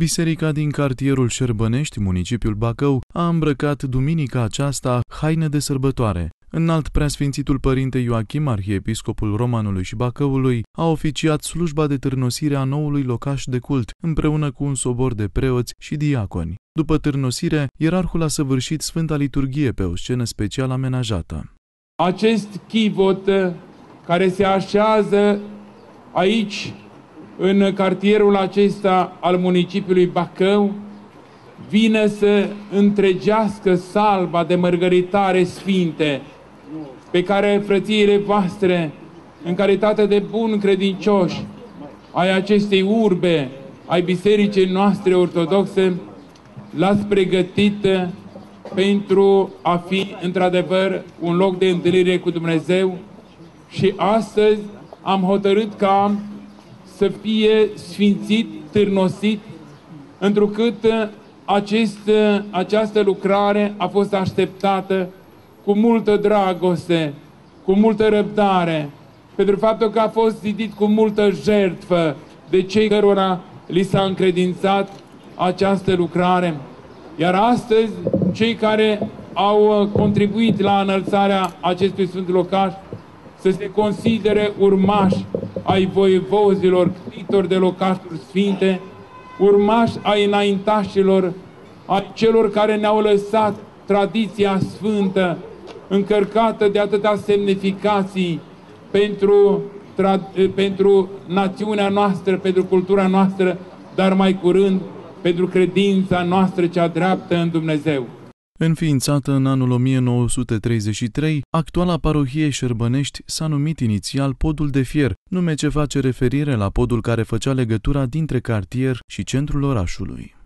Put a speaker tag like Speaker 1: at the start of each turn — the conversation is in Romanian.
Speaker 1: Biserica din cartierul Șerbănești, municipiul Bacău, a îmbrăcat duminica aceasta haine de sărbătoare. Înalt preasfințitul părinte Ioachim, arhiepiscopul Romanului și Bacăului, a oficiat slujba de târnosire a noului locaș de cult, împreună cu un sobor de preoți și diaconi. După târnosire, ierarhul a săvârșit Sfânta Liturghie pe o scenă special amenajată.
Speaker 2: Acest chivot care se așează aici, în cartierul acesta al municipiului Bacău, vine să întregească salba de mărgăritare sfinte pe care frățiile voastre, în calitate de bun credincioși ai acestei urbe, ai bisericii noastre ortodoxe, l-ați pregătit pentru a fi într-adevăr un loc de întâlnire cu Dumnezeu. Și astăzi am hotărât ca să fie sfințit, târnosit, întrucât acest, această lucrare a fost așteptată cu multă dragoste, cu multă răbdare, pentru faptul că a fost zidit cu multă jertfă de cei cărora li s-a încredințat această lucrare. Iar astăzi, cei care au contribuit la înălțarea acestui Sfânt Locaș să se considere urmași ai voievozilor, ctitori de locașuri sfinte, urmași ai înaintașilor, ai celor care ne-au lăsat tradiția sfântă, încărcată de atâtea semnificații pentru, pentru națiunea noastră, pentru cultura noastră, dar mai curând pentru credința noastră cea dreaptă în Dumnezeu.
Speaker 1: Înființată în anul 1933, actuala parohie Șerbănești s-a numit inițial Podul de Fier, nume ce face referire la podul care făcea legătura dintre cartier și centrul orașului.